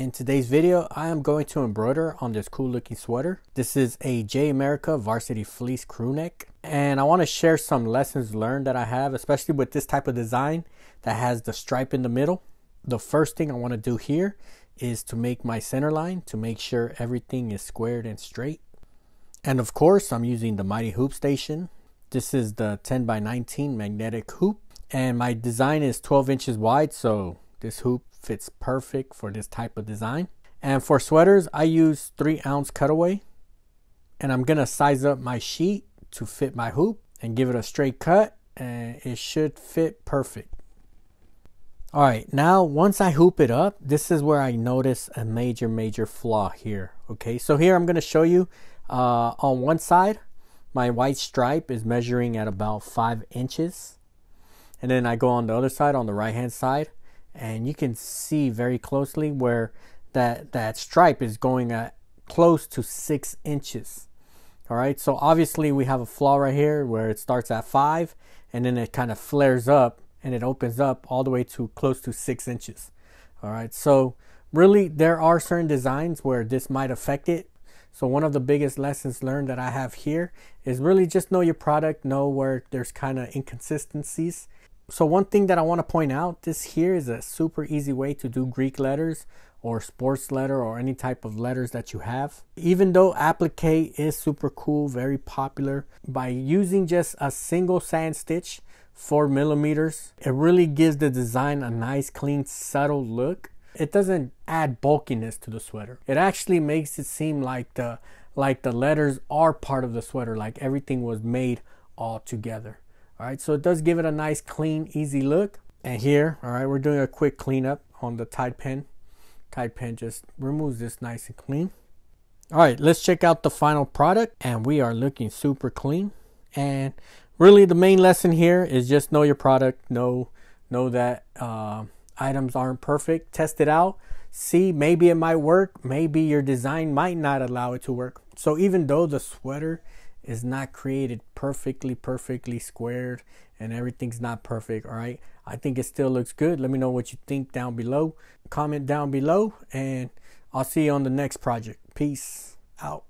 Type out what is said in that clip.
In today's video, I am going to embroider on this cool looking sweater. This is a J America Varsity Fleece crew neck. And I want to share some lessons learned that I have, especially with this type of design that has the stripe in the middle. The first thing I want to do here is to make my center line to make sure everything is squared and straight. And of course, I'm using the Mighty Hoop Station. This is the 10 by 19 magnetic hoop. And my design is 12 inches wide, so this hoop fits perfect for this type of design. And for sweaters, I use three ounce cutaway. And I'm gonna size up my sheet to fit my hoop and give it a straight cut and it should fit perfect. All right, now once I hoop it up, this is where I notice a major, major flaw here. Okay, so here I'm gonna show you uh, on one side, my white stripe is measuring at about five inches. And then I go on the other side, on the right hand side, and you can see very closely where that that stripe is going at close to six inches. All right so obviously we have a flaw right here where it starts at five and then it kind of flares up and it opens up all the way to close to six inches. All right so really there are certain designs where this might affect it. So one of the biggest lessons learned that i have here is really just know your product know where there's kind of inconsistencies so one thing that I want to point out, this here is a super easy way to do Greek letters or sports letter or any type of letters that you have. Even though applique is super cool, very popular, by using just a single satin stitch, four millimeters, it really gives the design a nice, clean, subtle look. It doesn't add bulkiness to the sweater. It actually makes it seem like the like the letters are part of the sweater, like everything was made all together. All right, so it does give it a nice, clean, easy look. And here, all right, we're doing a quick cleanup on the Tide pen. Tide pen just removes this nice and clean. All right, let's check out the final product. And we are looking super clean. And really the main lesson here is just know your product. Know, know that uh, items aren't perfect. Test it out. See, maybe it might work. Maybe your design might not allow it to work. So even though the sweater is not created perfectly, perfectly squared and everything's not perfect. All right. I think it still looks good. Let me know what you think down below. Comment down below and I'll see you on the next project. Peace out.